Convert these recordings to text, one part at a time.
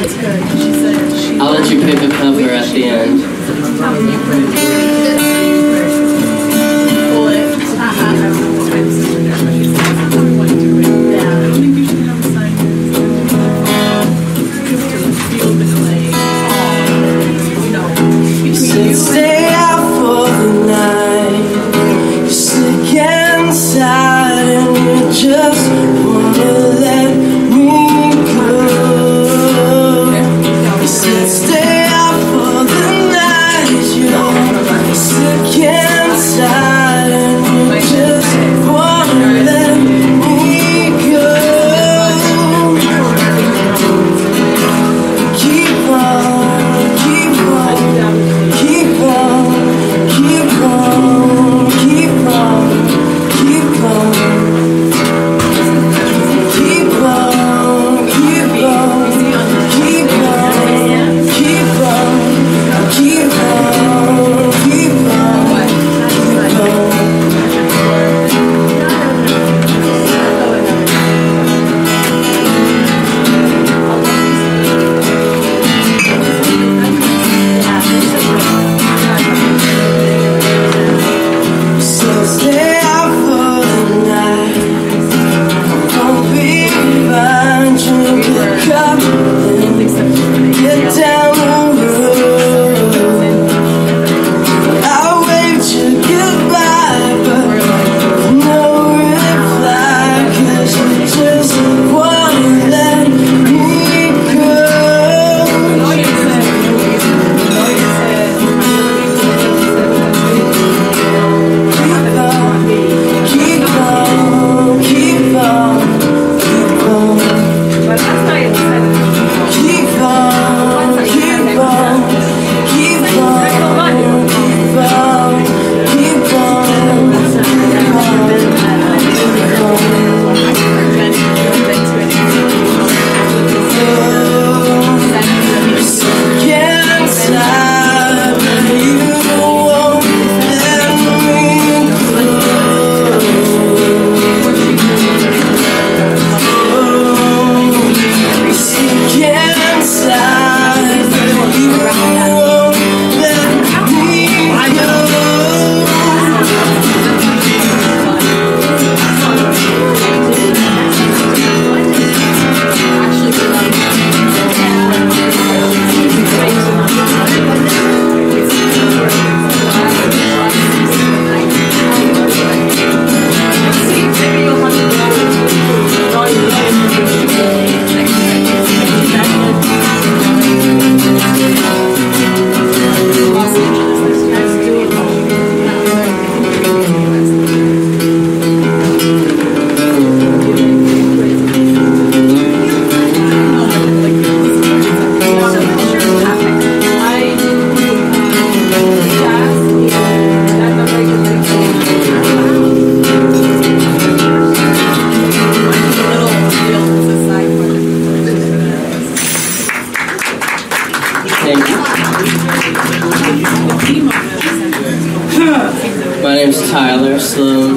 That's good. She said she I'll let you pick a cover at the end. name's Tyler Sloan.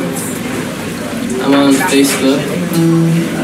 I'm on Facebook. Mm,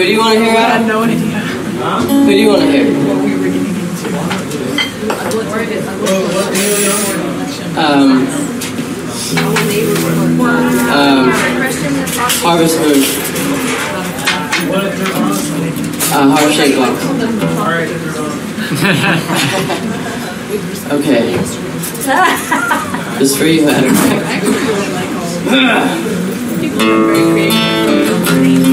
Who do you want to hear? I have no idea. Huh? Who do you want to hear? What we were getting into. Um, um, Harvest Moon. Uh, Harvest Shake Black. okay. This for you, Adam.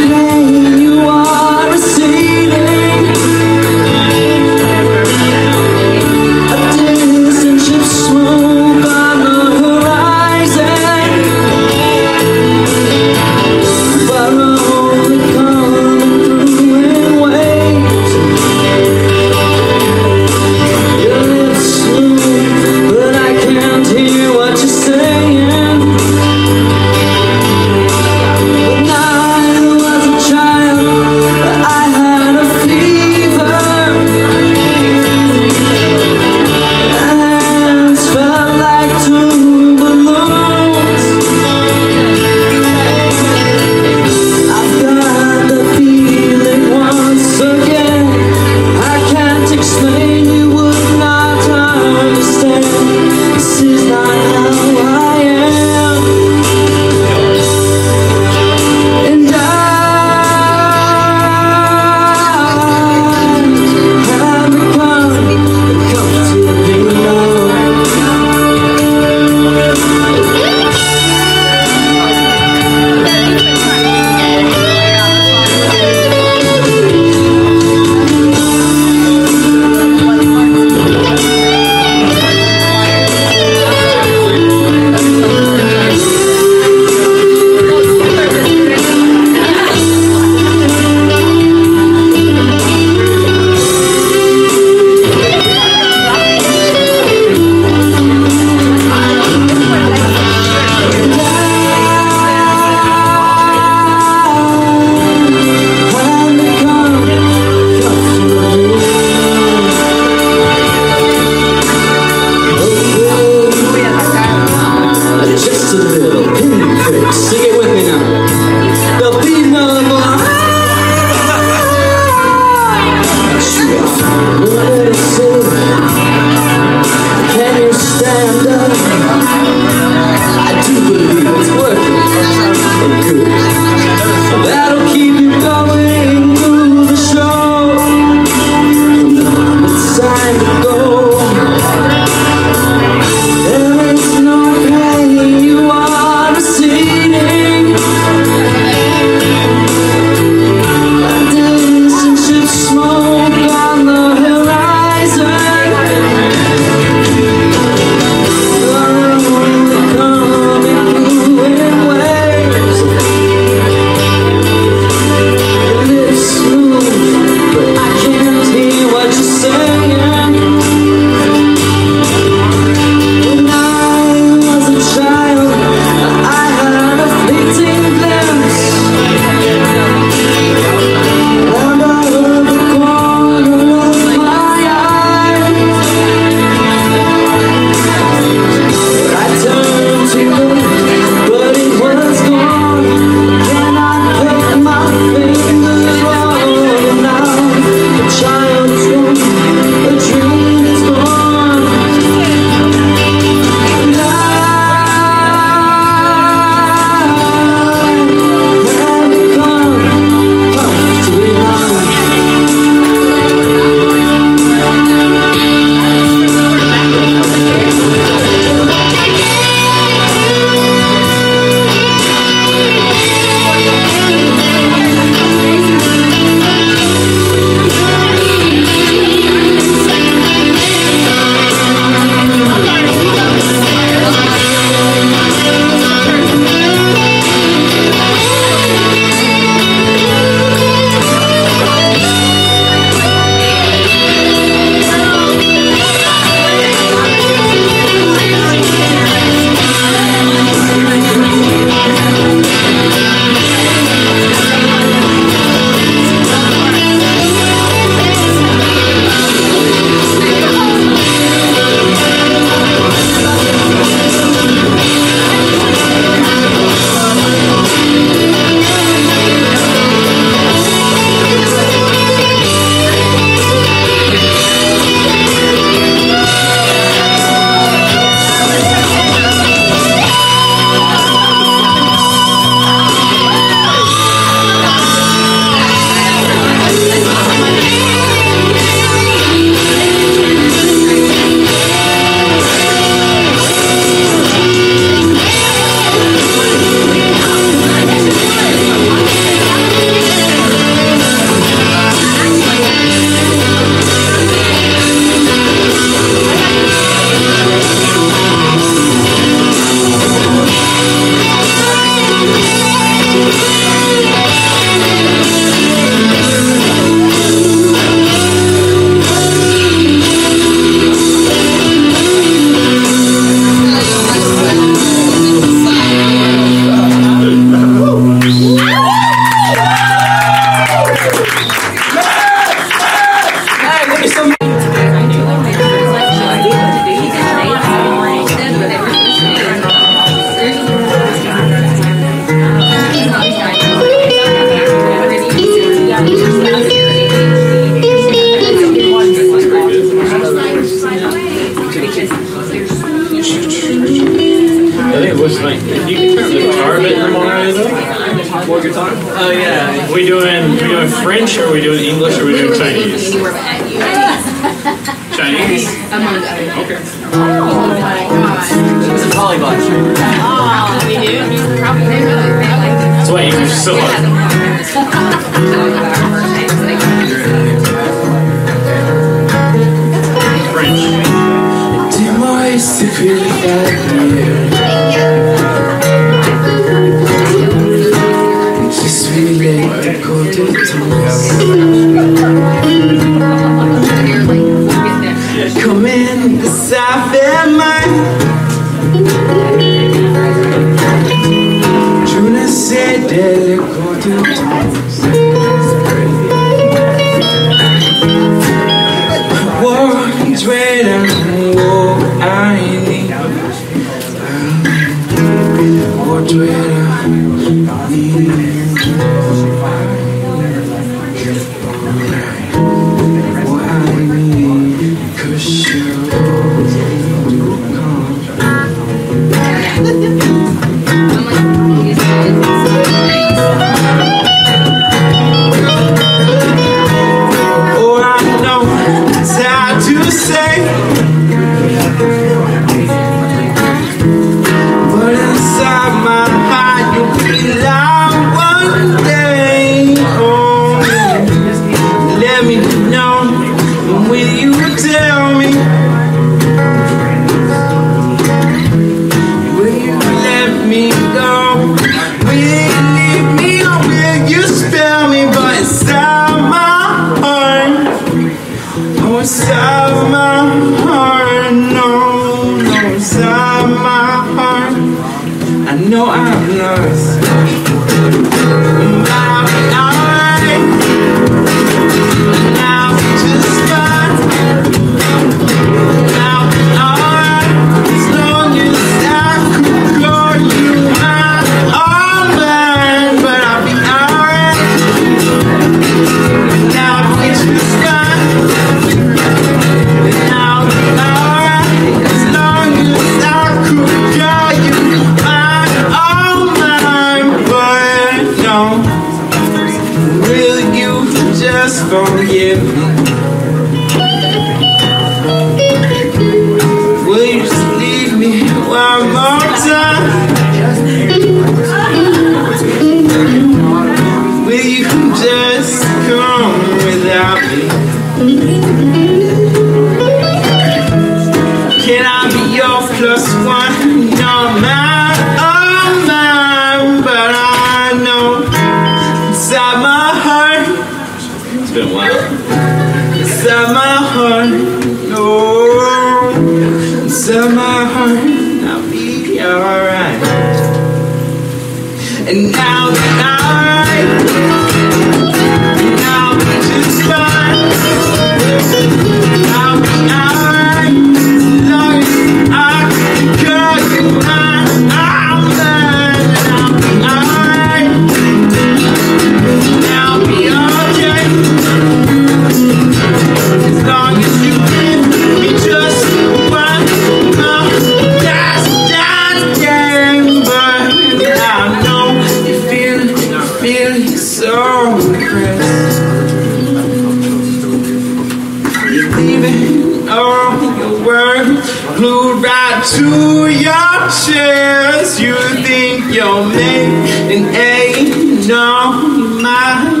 glued right to your chest. You think you're making A, no, you.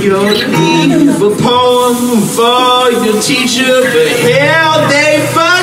You'll leave a poem for your teacher, but hell, they fuck.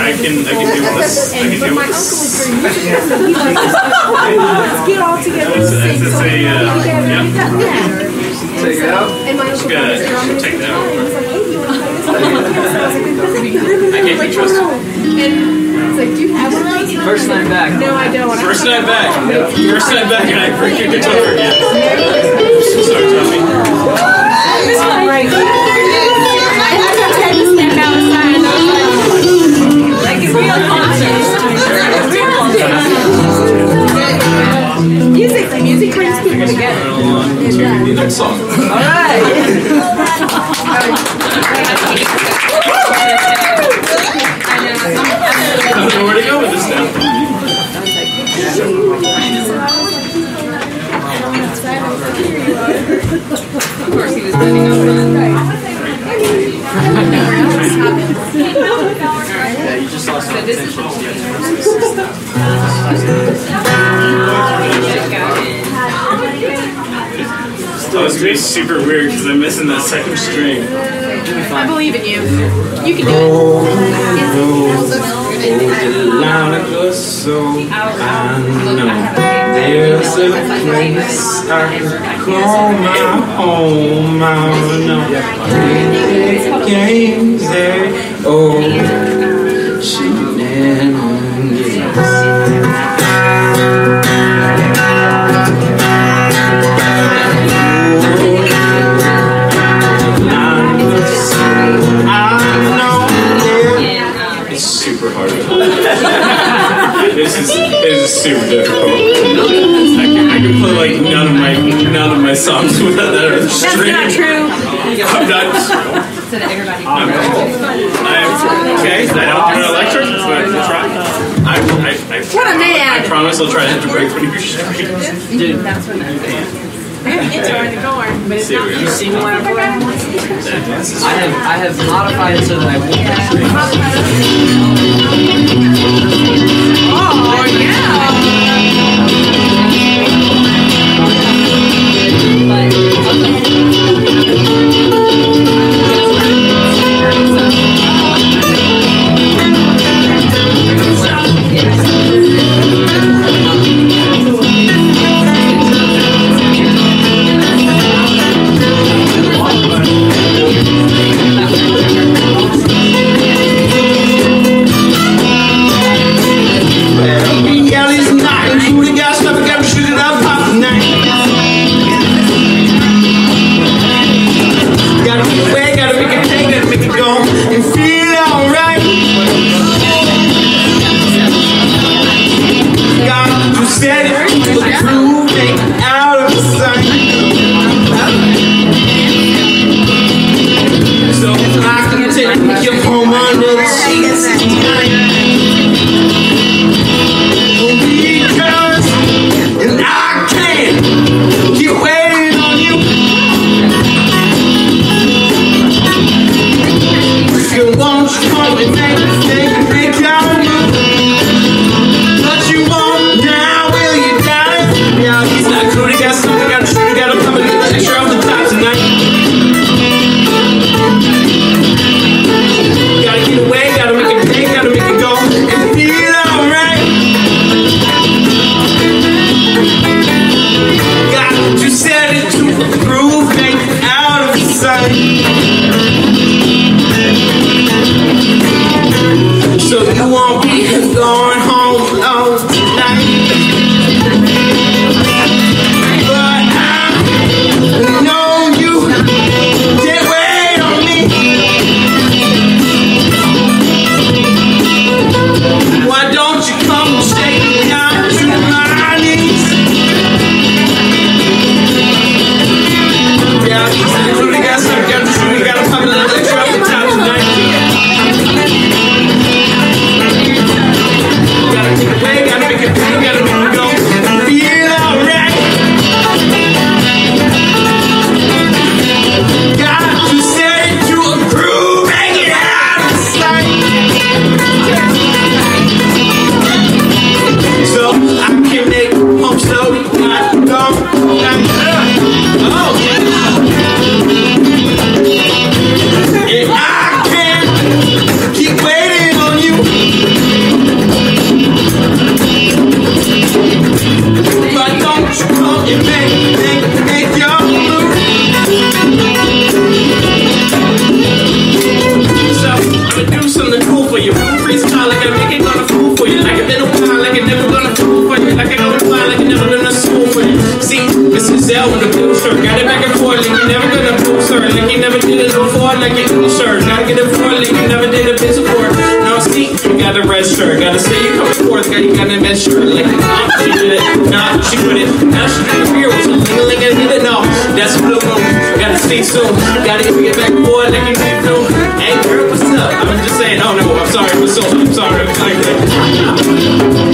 I can, I can, I can deal with this. I can But deal my with uncle was this. very musician, so he liked let's get all together and That's, sing. that's So we uh, got together and yeah. Take it out. And my uncle was there take that guitar, out. and he was like, hey, do you want to play this? I was like, yes. And I was like, I can't like, be trusted. And it's like, do you have one of these? First night back. No, I don't. First have night back. First night back and I break your guitar again. I'm so sorry, Tommy. Right. I had to step outside and I was like, Like a real concert. Music, the music brings people together. To the next song. I don't know where to go with this now. Of course, he was standing up front. Yeah, you just lost my attention. Oh, it's gonna be super weird because I'm missing that second string. I believe in you. You can do Down so I know there's a place I call my home. I know games eh? there. Oh, shenanigans. Is this super difficult. I can, I can play like none of my none of my songs without that other That's not true. I'm not. So that everybody I'm, I'm okay. I don't do an electric, but I try. I, I, I, What a man. I promise I'll try not to break one of your strings. Dude, It's already going, but it's See, not. we're you gonna- see me when I play? I have I have modified it so that I won't get strings. Yeah, school shirt. Now get it for you never did a bit before. Now see, you got a red shirt. Gotta say you coming forth, got you got an event. Like, oh, she did it. Nah, she put it. Now she got a beer with some ling ling and hit it. No, that's a blue moon. Gotta see soon. Gotta get back, boy, like you did know. Hey, girl, what's up? I'm just saying, oh no, I'm sorry, I'm sorry, I'm sorry. I'm sorry.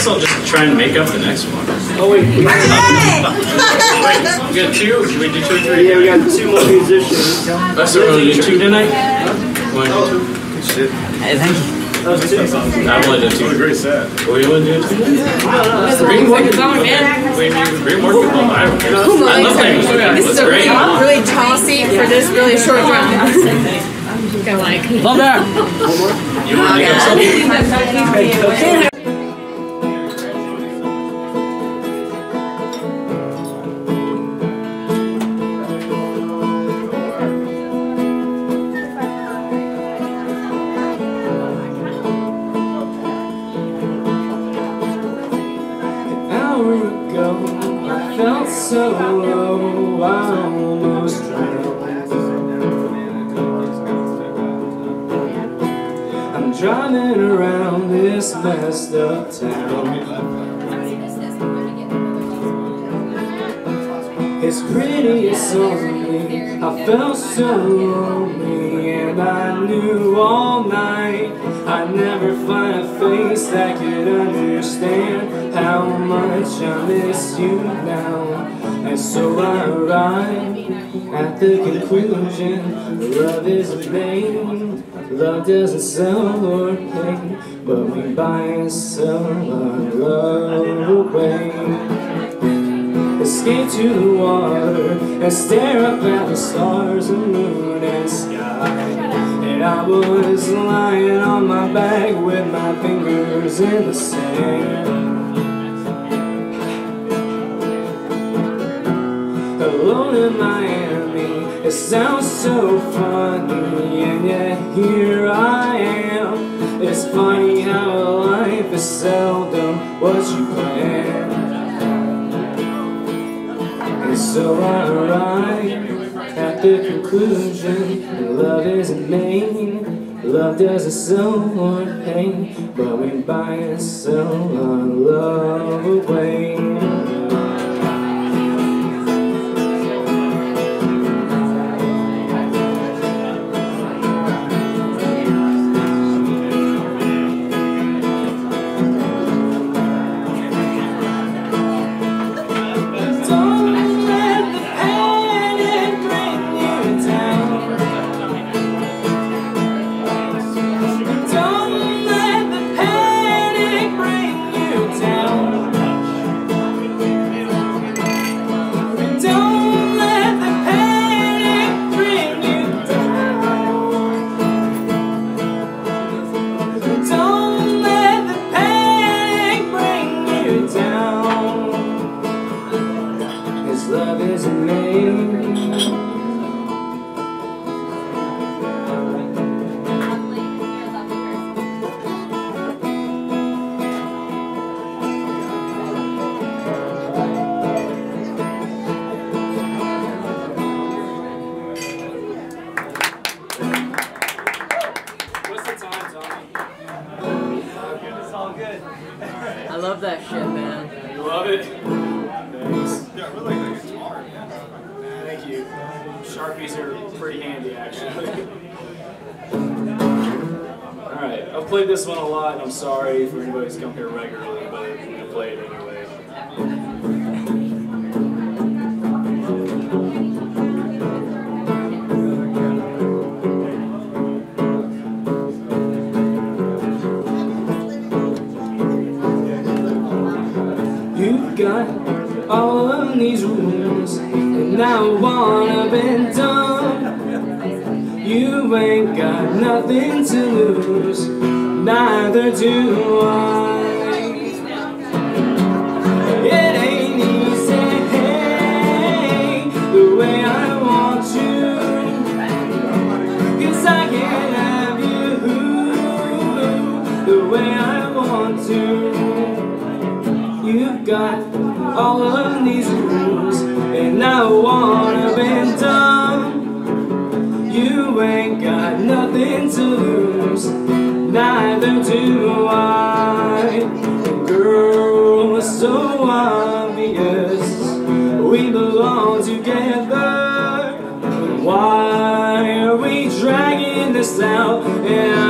Guess I'll just try and make up the next one. Oh wait, we, Wait, we got two? Should we do two or three? yeah, we got two more musicians. That's what we're do two tonight? One, two. Hey, thank you. That was two. I wanna do two. Great set. Oh, we wanna do two? Bring more going, man. We bring more people. I. I love playing music. This It's is a really, great. really tall seat for this really short drum. Go like. Love that. You wanna make up something? felt so lonely and I knew all night. I'd never find a face that could understand how much I miss you now. And so I arrived at the conclusion love is a pain. Love doesn't sell or pay But we buy and sell our love away Escape to the water and stare up at the stars and moon and sky. And I was lying on my back with my fingers in the sand. Alone in Miami, it sounds so funny, and yet here I am. It's funny how life is seldom what you plan. So I arrive at the conclusion that love isn't main. Love doesn't sell our pain, but we buy and sell our love away. It's all good. I love that shit, man. You love it? Thanks. Yeah, really good guitar. Thank you. Sharpies are pretty handy, actually. Alright, I've played this one a lot, and I'm sorry for anybody who's come here regularly, but I'm gonna play it anyway. These rules, and I wanna bend done. You ain't got nothing to lose, neither do I. nothing to lose, neither do I. Girl, so obvious we belong together. Why are we dragging this out? And